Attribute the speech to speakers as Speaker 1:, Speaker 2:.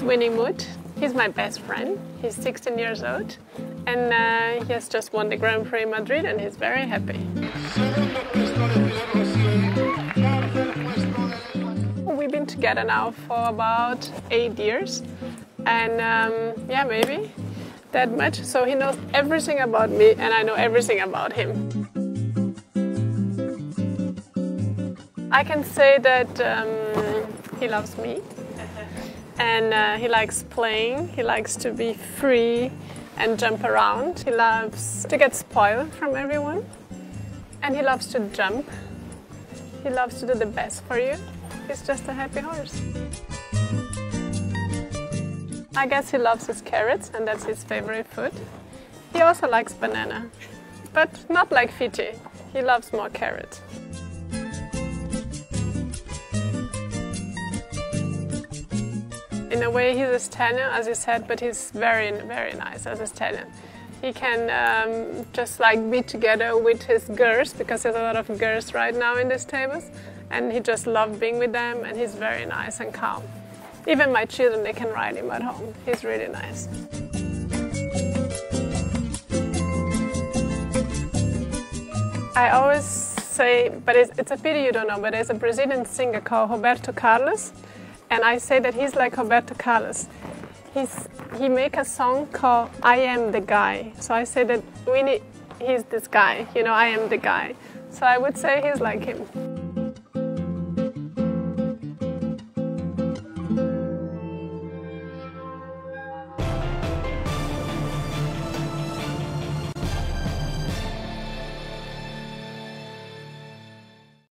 Speaker 1: Winningmood. He's my best friend. He's 16 years old and uh, he has just won the Grand Prix Madrid and he's very happy. We've been together now for about eight years and um, yeah, maybe that much. So he knows everything about me and I know everything about him. I can say that um, he loves me and uh, he likes playing, he likes to be free and jump around. He loves to get spoiled from everyone and he loves to jump. He loves to do the best for you. He's just a happy horse. I guess he loves his carrots and that's his favorite food. He also likes banana, but not like Fiti. He loves more carrots. In a way, he's a stallion, as you said, but he's very, very nice as a stallion. He can um, just like be together with his girls because there's a lot of girls right now in these stables, and he just loves being with them, and he's very nice and calm. Even my children, they can ride him at home. He's really nice. I always say, but it's, it's a pity you don't know, but there's a Brazilian singer called Roberto Carlos, and I say that he's like Roberto Carlos. He's, he make a song called I Am the Guy. So I say that Winnie, he's this guy, you know, I am the guy. So I would say he's like him.